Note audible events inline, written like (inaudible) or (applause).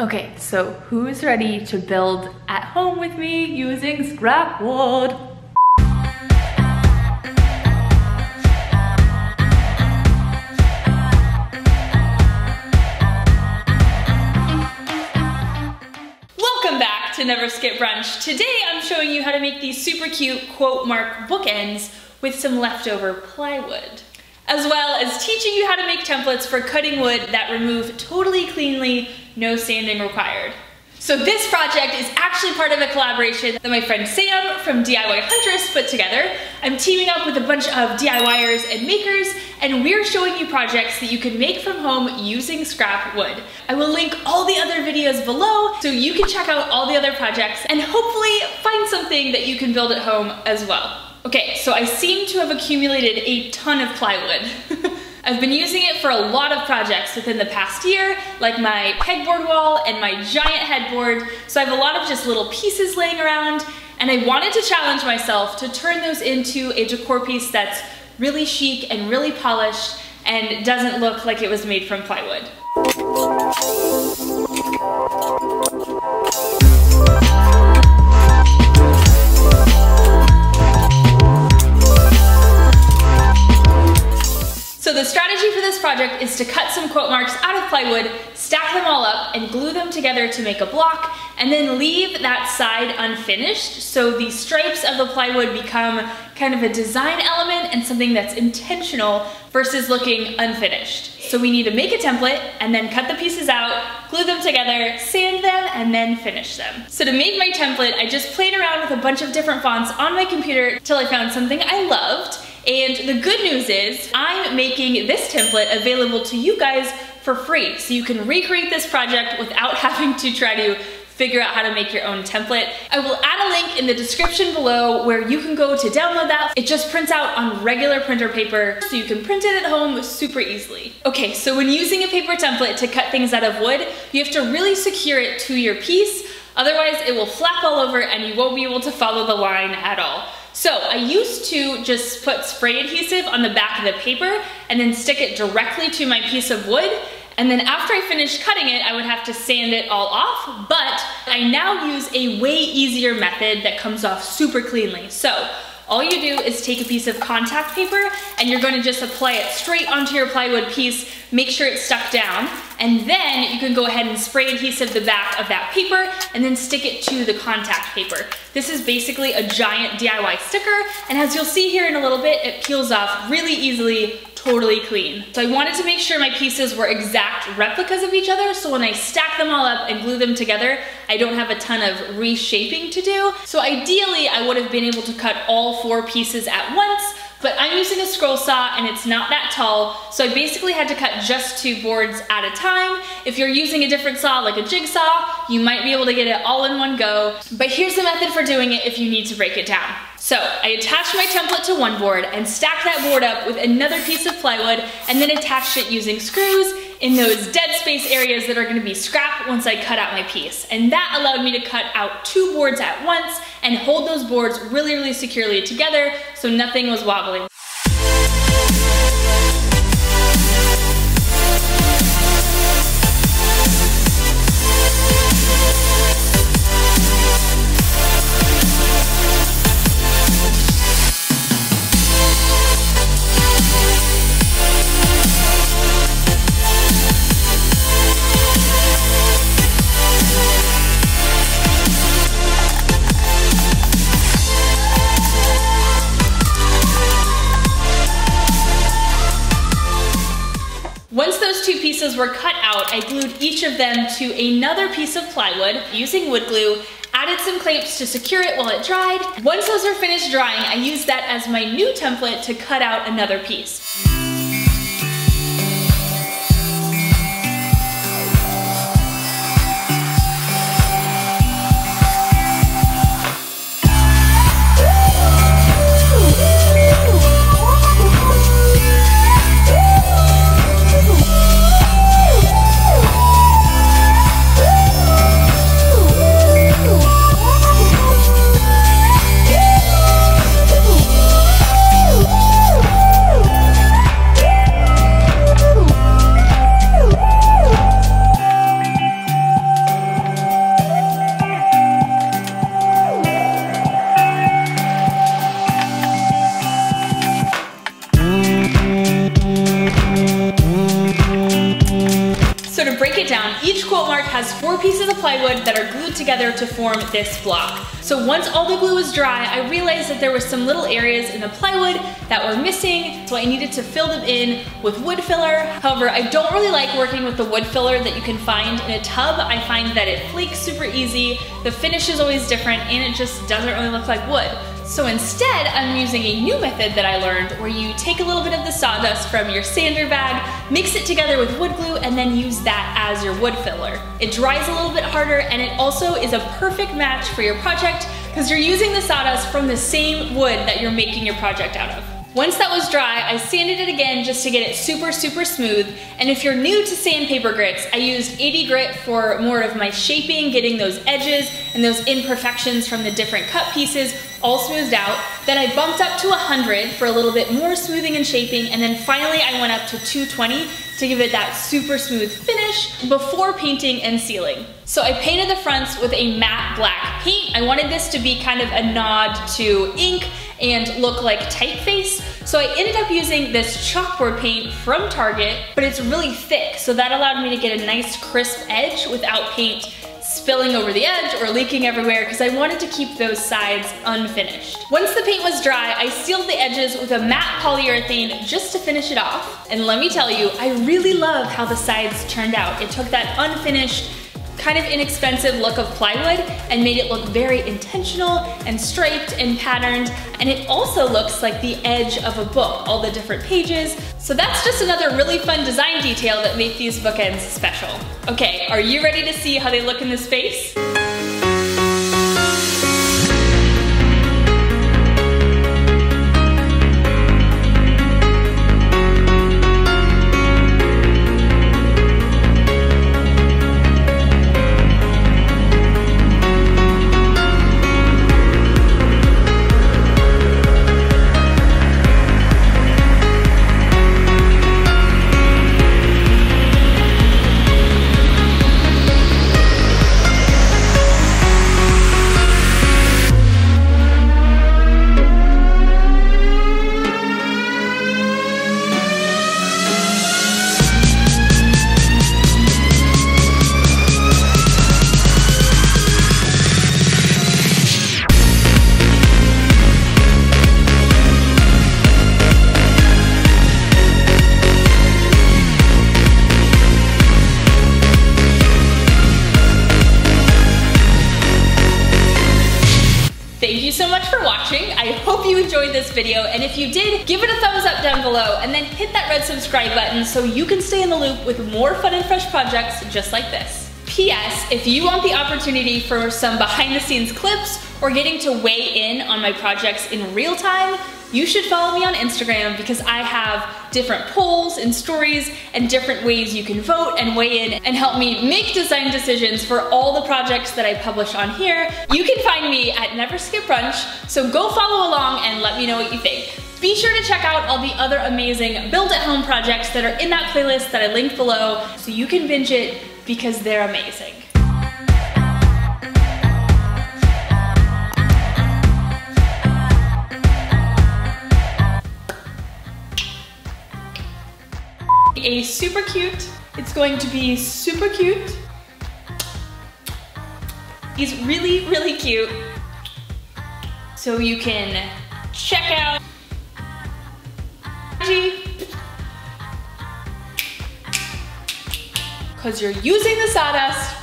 Okay, so who's ready to build at home with me using scrap wood? Welcome back to Never Skip Brunch. Today I'm showing you how to make these super cute quote mark bookends with some leftover plywood as well as teaching you how to make templates for cutting wood that remove totally cleanly, no sanding required. So this project is actually part of a collaboration that my friend Sam from DIY Huntress put together. I'm teaming up with a bunch of DIYers and makers, and we're showing you projects that you can make from home using scrap wood. I will link all the other videos below so you can check out all the other projects and hopefully find something that you can build at home as well. Okay, so I seem to have accumulated a ton of plywood. (laughs) I've been using it for a lot of projects within the past year, like my pegboard wall and my giant headboard, so I have a lot of just little pieces laying around, and I wanted to challenge myself to turn those into a decor piece that's really chic and really polished and doesn't look like it was made from plywood. The strategy for this project is to cut some quote marks out of plywood, stack them all up, and glue them together to make a block, and then leave that side unfinished so the stripes of the plywood become kind of a design element and something that's intentional versus looking unfinished. So we need to make a template and then cut the pieces out, glue them together, sand them, and then finish them. So to make my template, I just played around with a bunch of different fonts on my computer till I found something I loved, and the good news is I'm making this template available to you guys for free. So you can recreate this project without (laughs) having to try to figure out how to make your own template. I will add a link in the description below where you can go to download that. It just prints out on regular printer paper so you can print it at home super easily. Okay, so when using a paper template to cut things out of wood, you have to really secure it to your piece, otherwise it will flap all over and you won't be able to follow the line at all. So I used to just put spray adhesive on the back of the paper and then stick it directly to my piece of wood. And then after I finished cutting it, I would have to sand it all off, but I now use a way easier method that comes off super cleanly. So all you do is take a piece of contact paper and you're gonna just apply it straight onto your plywood piece, make sure it's stuck down, and then you can go ahead and spray adhesive the back of that paper and then stick it to the contact paper. This is basically a giant DIY sticker, and as you'll see here in a little bit, it peels off really easily totally clean. So I wanted to make sure my pieces were exact replicas of each other, so when I stack them all up and glue them together, I don't have a ton of reshaping to do. So ideally, I would have been able to cut all four pieces at once, but I'm using a scroll saw and it's not that tall, so I basically had to cut just two boards at a time. If you're using a different saw, like a jigsaw, you might be able to get it all in one go, but here's the method for doing it if you need to break it down. So I attached my template to one board and stacked that board up with another piece of plywood and then attached it using screws in those dead space areas that are gonna be scrap once I cut out my piece. And that allowed me to cut out two boards at once and hold those boards really, really securely together so nothing was wobbling. Pieces were cut out, I glued each of them to another piece of plywood using wood glue, added some clamps to secure it while it dried. Once those are finished drying, I used that as my new template to cut out another piece. Down, each quote mark has four pieces of plywood that are glued together to form this block. So once all the glue was dry, I realized that there were some little areas in the plywood that were missing, so I needed to fill them in with wood filler. However, I don't really like working with the wood filler that you can find in a tub. I find that it flakes super easy, the finish is always different, and it just doesn't really look like wood. So instead, I'm using a new method that I learned where you take a little bit of the sawdust from your sander bag, mix it together with wood glue, and then use that as your wood filler. It dries a little bit harder, and it also is a perfect match for your project because you're using the sawdust from the same wood that you're making your project out of. Once that was dry, I sanded it again just to get it super, super smooth. And if you're new to sandpaper grits, I used 80 grit for more of my shaping, getting those edges and those imperfections from the different cut pieces all smoothed out. Then I bumped up to 100 for a little bit more smoothing and shaping. And then finally I went up to 220 to give it that super smooth finish before painting and sealing. So I painted the fronts with a matte black paint. I wanted this to be kind of a nod to ink and look like typeface. So I ended up using this chalkboard paint from Target, but it's really thick, so that allowed me to get a nice crisp edge without paint spilling over the edge or leaking everywhere because I wanted to keep those sides unfinished. Once the paint was dry, I sealed the edges with a matte polyurethane just to finish it off. And let me tell you, I really love how the sides turned out. It took that unfinished kind of inexpensive look of plywood and made it look very intentional and striped and patterned. And it also looks like the edge of a book, all the different pages. So that's just another really fun design detail that made these bookends special. Okay, are you ready to see how they look in the space? Enjoyed this video, and if you did, give it a thumbs up down below, and then hit that red subscribe button so you can stay in the loop with more fun and fresh projects just like this. P.S. If you want the opportunity for some behind the scenes clips or getting to weigh in on my projects in real time, you should follow me on Instagram because I have different polls and stories and different ways you can vote and weigh in and help me make design decisions for all the projects that I publish on here. You can find me at Never Skip Brunch, so go follow along and let me know what you think. Be sure to check out all the other amazing build at home projects that are in that playlist that I linked below so you can binge it because they're amazing. A super cute. It's going to be super cute. He's really, really cute. So you can check out because you're using the sawdust